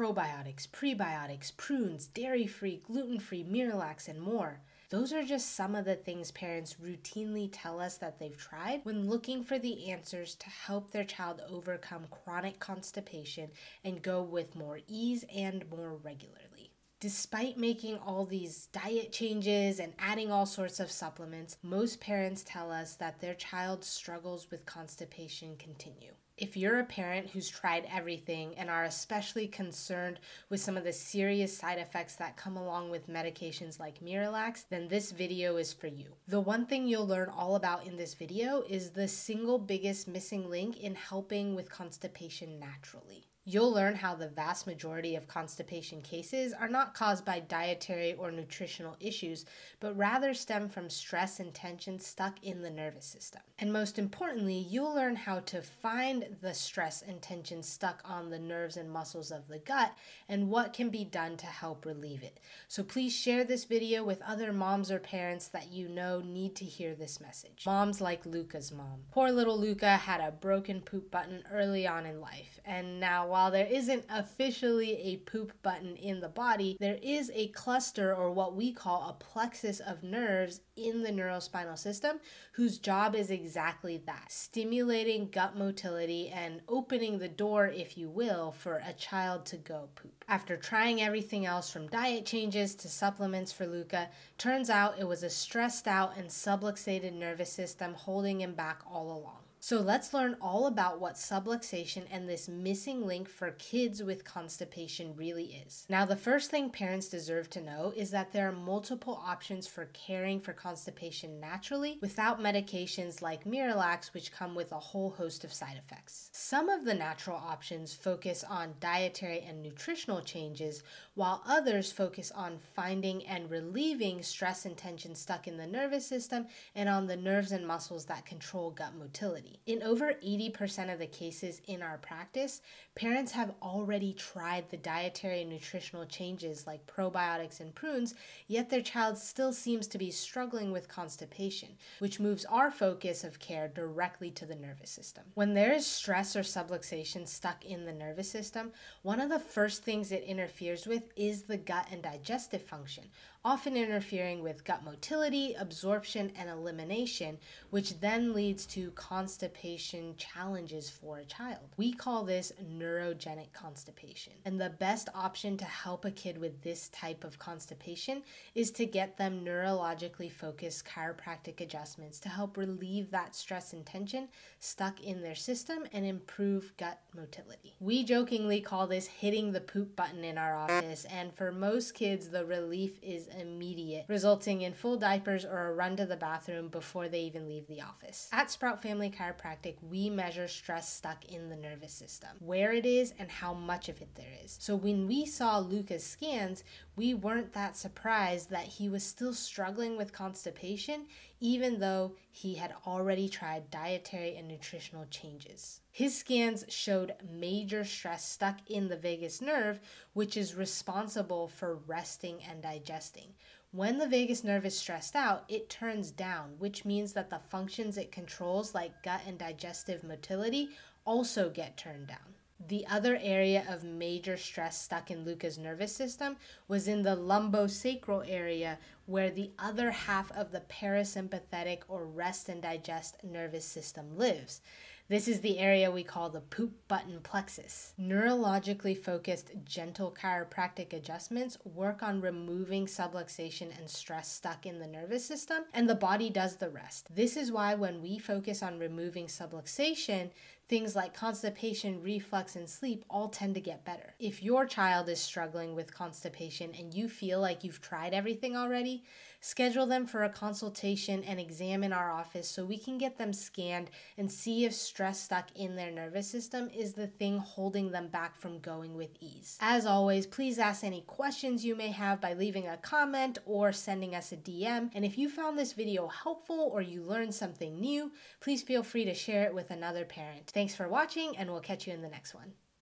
probiotics, prebiotics, prunes, dairy free, gluten free, Miralax, and more. Those are just some of the things parents routinely tell us that they've tried when looking for the answers to help their child overcome chronic constipation and go with more ease and more regularly. Despite making all these diet changes and adding all sorts of supplements, most parents tell us that their child's struggles with constipation continue if you're a parent who's tried everything and are especially concerned with some of the serious side effects that come along with medications like Miralax, then this video is for you. The one thing you'll learn all about in this video is the single biggest missing link in helping with constipation naturally. You'll learn how the vast majority of constipation cases are not caused by dietary or nutritional issues, but rather stem from stress and tension stuck in the nervous system. And most importantly, you'll learn how to find the stress and tension stuck on the nerves and muscles of the gut and what can be done to help relieve it. So please share this video with other moms or parents that you know need to hear this message. Moms like Luca's mom. Poor little Luca had a broken poop button early on in life, and now while there isn't officially a poop button in the body, there is a cluster or what we call a plexus of nerves in the neurospinal system whose job is exactly that stimulating gut motility and opening the door, if you will, for a child to go poop. After trying everything else from diet changes to supplements for Luca, turns out it was a stressed out and subluxated nervous system holding him back all along. So let's learn all about what subluxation and this missing link for kids with constipation really is. Now, the first thing parents deserve to know is that there are multiple options for caring for constipation naturally without medications like Miralax, which come with a whole host of side effects. Some of the natural options focus on dietary and nutritional changes, while others focus on finding and relieving stress and tension stuck in the nervous system and on the nerves and muscles that control gut motility. In over 80% of the cases in our practice, parents have already tried the dietary and nutritional changes like probiotics and prunes, yet their child still seems to be struggling with constipation, which moves our focus of care directly to the nervous system. When there is stress or subluxation stuck in the nervous system, one of the first things it interferes with is the gut and digestive function, often interfering with gut motility, absorption, and elimination, which then leads to constipation challenges for a child. We call this neurogenic constipation. And the best option to help a kid with this type of constipation is to get them neurologically focused chiropractic adjustments to help relieve that stress and tension stuck in their system and improve gut motility. We jokingly call this hitting the poop button in our office, and for most kids, the relief is immediate, resulting in full diapers or a run to the bathroom before they even leave the office. At Sprout Family Chiropractic, we measure stress stuck in the nervous system, where it is, and how much of it there is. So when we saw Luca's scans, we weren't that surprised that he was still struggling with constipation, even though he had already tried dietary and nutritional changes. His scans showed major stress stuck in the vagus nerve, which is responsible for resting and digesting. When the vagus nerve is stressed out, it turns down, which means that the functions it controls, like gut and digestive motility, also get turned down. The other area of major stress stuck in Luca's nervous system was in the lumbosacral area, where the other half of the parasympathetic or rest and digest nervous system lives. This is the area we call the poop button plexus. Neurologically focused gentle chiropractic adjustments work on removing subluxation and stress stuck in the nervous system, and the body does the rest. This is why when we focus on removing subluxation, things like constipation, reflux, and sleep all tend to get better. If your child is struggling with constipation and you feel like you've tried everything already, schedule them for a consultation and exam in our office so we can get them scanned and see if stress stuck in their nervous system is the thing holding them back from going with ease. As always, please ask any questions you may have by leaving a comment or sending us a DM. And if you found this video helpful or you learned something new, please feel free to share it with another parent. Thanks for watching, and we'll catch you in the next one.